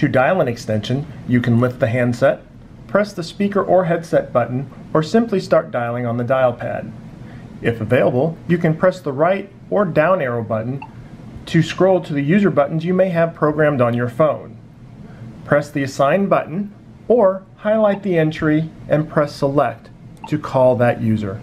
To dial an extension, you can lift the handset, press the speaker or headset button, or simply start dialing on the dial pad. If available, you can press the right or down arrow button to scroll to the user buttons you may have programmed on your phone. Press the assign button or highlight the entry and press select to call that user.